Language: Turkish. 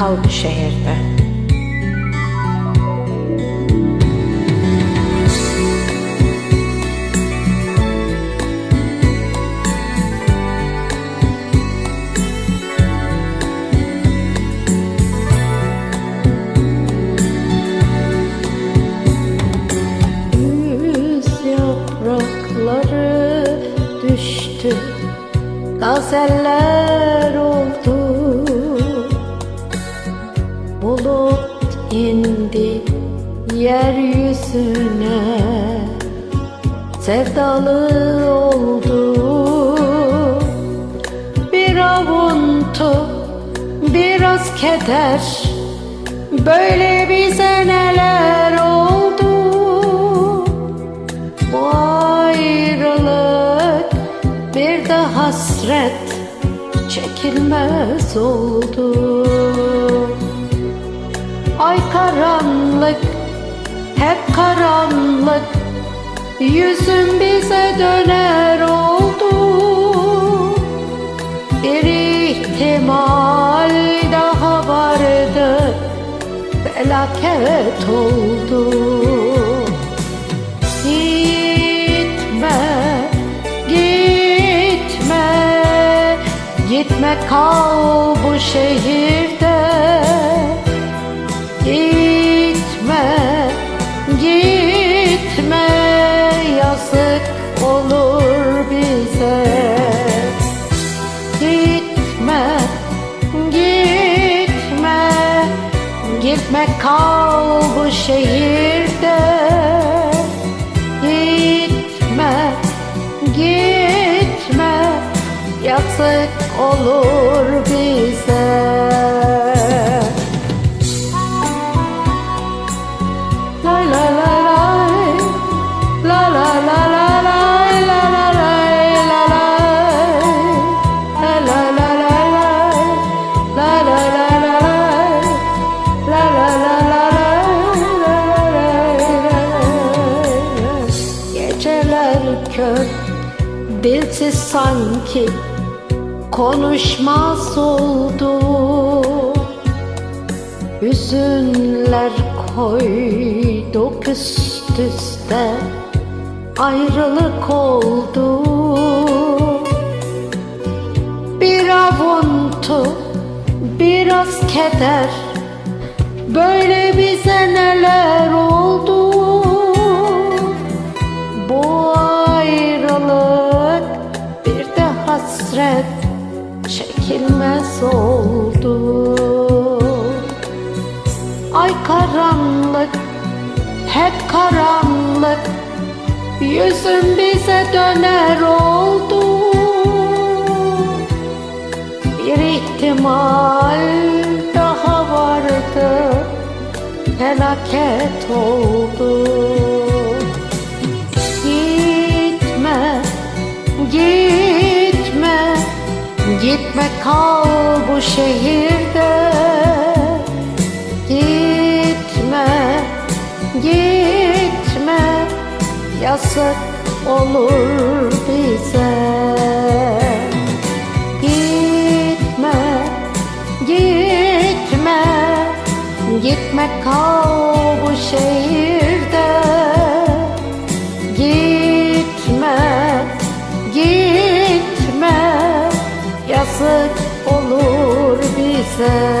kal bu şehirde. Yüz yaprakları düştü. Gazeller indi yeryüzüne. Sevdalı oldu Bir avuntu biraz keder Böyle bize neler oldu? Bu ayrılık bir de hasret çekilmez oldu Ay karanlık hep karanlık. Yüzüm bize döner oldu. Bir ihtimal daha vardı. Felaket oldu. Gitme, gitme. Gitme kal bu şehirde Gitme kal bu şehirde. Gitme, gitme. Yazık olur bize Dilsiz sanki Konuşmaz oldu. Hüzünler koyduk üst üste Ayrılık oldu. Bir avuntu biraz keder Böyle bize neler oldu hasret çekilmez oldu. Ay karanlık, hep karanlık Yüzüm bize döner oldu. Bir ihtimal daha vardı Felaket oldu. Gitme Gitme kal bu şehirde. Gitme, gitme. Yazık olur bize. Gitme, gitme. Gitme kal bu şehirde Yazık olur bize